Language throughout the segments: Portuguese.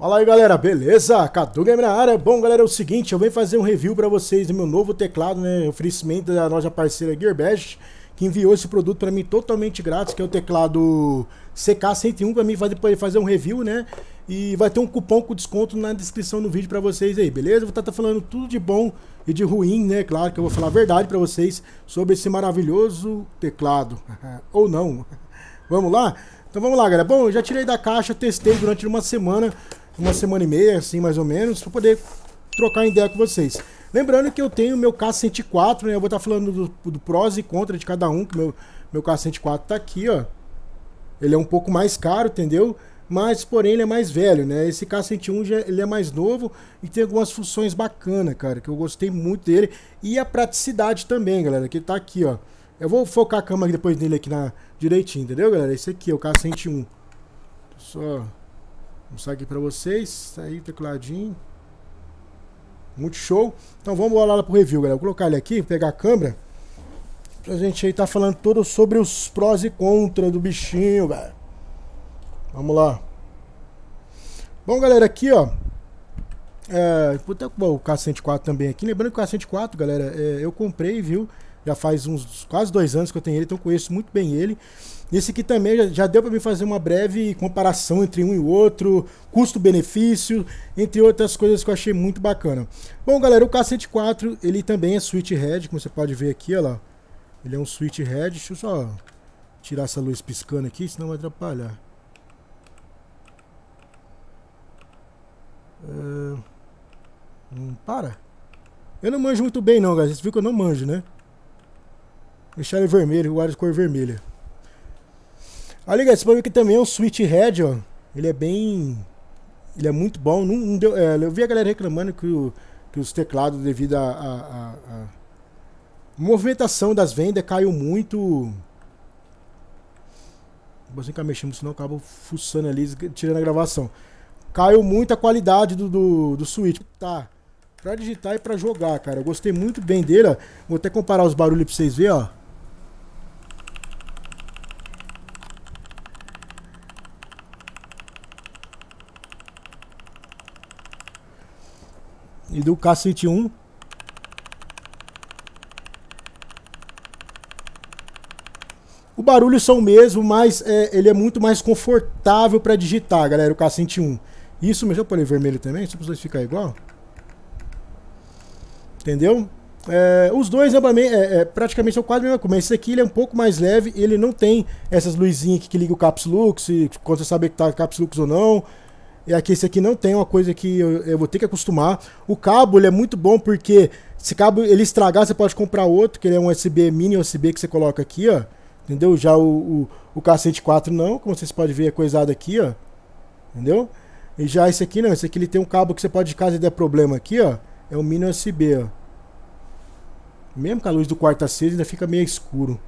Fala aí galera, beleza? Cadu Gamer na área. Bom galera, é o seguinte, eu venho fazer um review pra vocês do meu novo teclado, né? Oferecimento da loja parceira Gearbest, que enviou esse produto pra mim totalmente grátis, que é o teclado CK101 pra mim fazer, fazer um review, né? E vai ter um cupom com desconto na descrição do vídeo pra vocês aí, beleza? vou estar tá, tá falando tudo de bom e de ruim, né? Claro que eu vou falar a verdade pra vocês sobre esse maravilhoso teclado. Ou não. Vamos lá? Então vamos lá, galera. Bom, eu já tirei da caixa, testei durante uma semana uma semana e meia, assim, mais ou menos, para poder trocar ideia com vocês. Lembrando que eu tenho meu K104, né? Eu vou estar tá falando do, do prós e contras de cada um, que meu, meu K104 tá aqui, ó. Ele é um pouco mais caro, entendeu? Mas, porém, ele é mais velho, né? Esse K101 já, ele é mais novo e tem algumas funções bacanas, cara, que eu gostei muito dele. E a praticidade também, galera, que tá aqui, ó. Eu vou focar a câmera depois dele aqui na direitinho, entendeu, galera? Esse aqui é o K101. Só mostrar aqui pra vocês. Tá aí, tecladinho. Muito show. Então vamos lá pro review, galera. Vou colocar ele aqui, pegar a câmera. Pra gente aí tá falando tudo sobre os prós e contras do bichinho, velho. Vamos lá. Bom, galera, aqui, ó. É, vou até o K104 também aqui. Lembrando que o K104, galera, é, eu comprei, viu? Já faz uns quase dois anos que eu tenho ele, então conheço muito bem ele. Esse aqui também já, já deu para mim fazer uma breve comparação entre um e outro, custo-benefício, entre outras coisas que eu achei muito bacana. Bom, galera, o K104, ele também é switch head, como você pode ver aqui, ó lá. Ele é um switch head, deixa eu só tirar essa luz piscando aqui, senão vai atrapalhar. Uh, hum, para. Eu não manjo muito bem não, galera. Você viu que eu não manjo, né? Deixar ele vermelho, o ar de cor vermelha. Olha, galera, você pode ver que também é um switch head, ó. Ele é bem... Ele é muito bom. Não, não deu, é, eu vi a galera reclamando que, o, que os teclados, devido à a, a, a, movimentação das vendas, caiu muito... Vou ficar mexendo, senão eu acabo fuçando ali, tirando a gravação. Caiu muito a qualidade do, do, do Switch. Tá. Pra digitar e pra jogar, cara. Eu gostei muito bem dele, ó. Vou até comparar os barulhos pra vocês verem, ó. E do K101. O barulho são o mesmo, mas é, ele é muito mais confortável para digitar, galera, o K101. Isso mesmo, eu pôr vermelho também, só para ficar igual. Entendeu? É, os dois é, é, praticamente são quase a mesma coisa, mas esse aqui ele é um pouco mais leve, ele não tem essas luzinhas que liga o Caps Lux, quando você sabe que tá Caps Lux ou não. E aqui esse aqui não tem uma coisa que eu, eu, vou ter que acostumar. O cabo ele é muito bom porque se cabo ele estragar, você pode comprar outro, que ele é um USB mini USB que você coloca aqui, ó. Entendeu? Já o, o, o K104 não, como vocês podem ver é coisado aqui, ó. Entendeu? E já esse aqui não, esse aqui ele tem um cabo que você pode, caso der problema aqui, ó. É um mini USB, ó. Mesmo com a luz do quarto acesa, ainda fica meio escuro.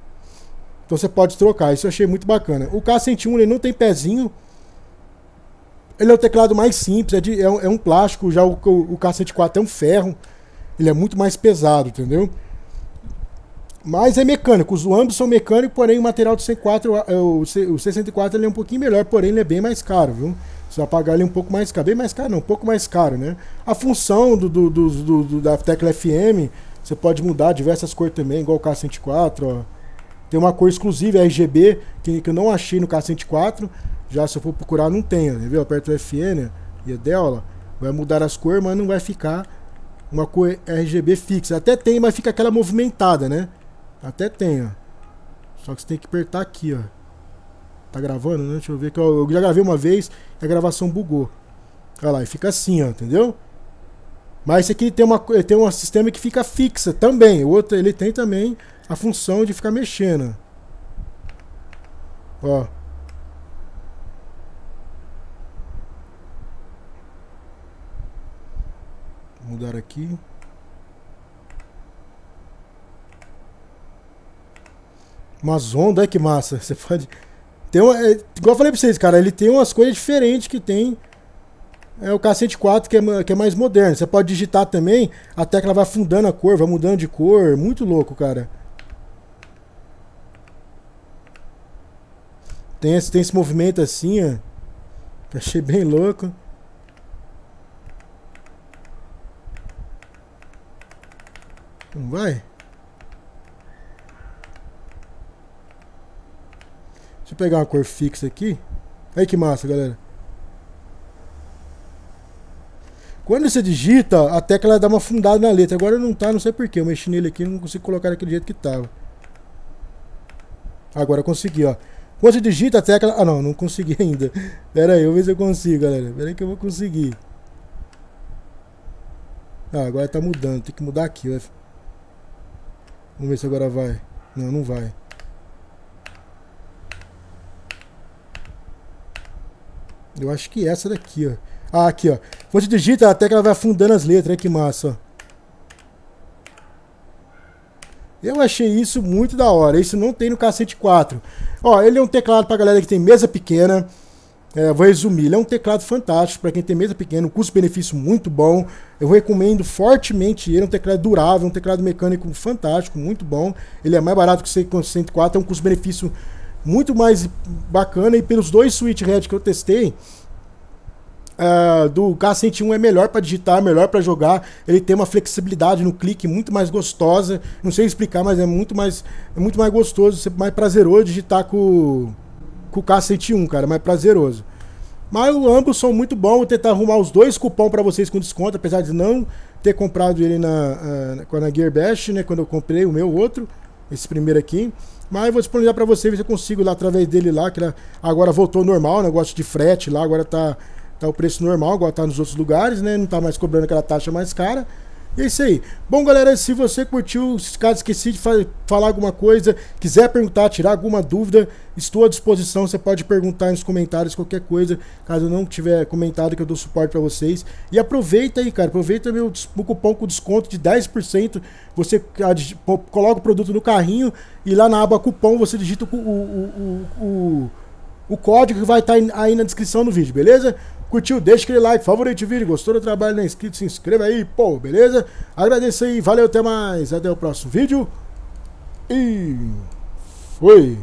Então você pode trocar, isso eu achei muito bacana. O K101 ele não tem pezinho, ele é o teclado mais simples, é, de, é, um, é um plástico, já o, o, o K104 é um ferro. Ele é muito mais pesado, entendeu? Mas é mecânico, os ambos são mecânicos, porém o material do C4, é, o, C, o C64 ele é um pouquinho melhor, porém ele é bem mais caro, viu? Você vai pagar ele um pouco mais caro, bem mais caro não, um pouco mais caro, né? A função do, do, do, do da tecla FM, você pode mudar diversas cores também, igual o K104, ó. Tem uma cor exclusiva, RGB, que, que eu não achei no K104, já se eu for procurar, não tem, viu? Aperta o FN e a dela, vai mudar as cores, mas não vai ficar uma cor RGB fixa. Até tem, mas fica aquela movimentada, né? Até tem, ó. Só que você tem que apertar aqui, ó. Tá gravando, né? Deixa eu ver que eu, eu já gravei uma vez e a gravação bugou. Olha lá, e fica assim, ó, entendeu? Mas esse aqui tem, uma, tem um sistema que fica fixa também. O outro, ele tem também a função de ficar mexendo. Ó. mudar aqui. Umas ondas, que massa. Você pode. Tem uma, é, igual eu falei pra vocês, cara, ele tem umas coisas diferentes que tem. É o K104 que é, que é mais moderno. Você pode digitar também, a tecla vai afundando a cor, vai mudando de cor. Muito louco, cara. Tem esse, tem esse movimento assim, ó. Achei bem louco. Vai? Deixa eu pegar uma cor fixa aqui. Aí que massa, galera. Quando você digita, a tecla dá uma fundada na letra. Agora não tá, não sei porquê. Eu mexi nele aqui não consigo colocar daquele jeito que tava. Agora consegui, ó. Quando você digita a tecla... Ah, não, não consegui ainda. Pera aí, eu ver se eu consigo, galera. Pera aí que eu vou conseguir. Ah, agora tá mudando. Tem que mudar aqui, ó. Vamos ver se agora vai. Não, não vai. Eu acho que é essa daqui, ó. Ah, aqui, ó. Você digita, a tecla vai afundando as letras. Olha que massa, ó. Eu achei isso muito da hora. Isso não tem no Cacete 4. Ó, ele é um teclado pra galera que tem mesa pequena. É, vou resumir, ele é um teclado fantástico para quem tem mesa pequena, um custo-benefício muito bom. Eu recomendo fortemente ele, é um teclado durável, um teclado mecânico fantástico, muito bom. Ele é mais barato que o 104, é um custo-benefício muito mais bacana. E pelos dois switch head que eu testei, uh, do K101 é melhor para digitar, melhor para jogar. Ele tem uma flexibilidade no clique muito mais gostosa. Não sei explicar, mas é muito mais, é muito mais gostoso, mais prazeroso digitar com com o K101, cara, mais prazeroso. Mas ambos são muito bons. Vou tentar arrumar os dois cupons para vocês com desconto, apesar de não ter comprado ele na, uh, na Gearbest, né? Quando eu comprei o meu outro, esse primeiro aqui. Mas vou disponibilizar para vocês, eu consigo lá através dele lá, que agora voltou normal, negócio de frete lá, agora tá, tá o preço normal, igual tá nos outros lugares, né? Não tá mais cobrando aquela taxa mais cara. E é isso aí. Bom, galera, se você curtiu, caso esqueci de falar alguma coisa, quiser perguntar, tirar alguma dúvida, estou à disposição. Você pode perguntar nos comentários qualquer coisa, caso não tiver comentado, que eu dou suporte para vocês. E aproveita aí, cara, aproveita meu, meu cupom com desconto de 10%. Você coloca o produto no carrinho e lá na aba cupom você digita o, o, o, o, o código que vai estar aí na descrição do vídeo, beleza? Curtiu? Deixa aquele like, favorite o vídeo, gostou do trabalho, não é inscrito, se inscreva aí, pô, beleza? Agradeço aí, valeu, até mais, até o próximo vídeo. E foi!